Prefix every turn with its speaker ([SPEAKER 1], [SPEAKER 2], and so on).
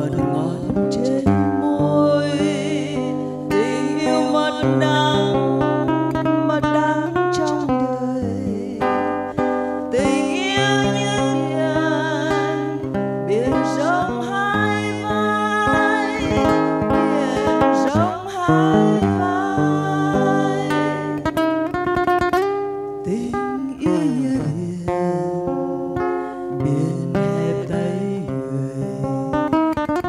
[SPEAKER 1] mà đừng ngó chết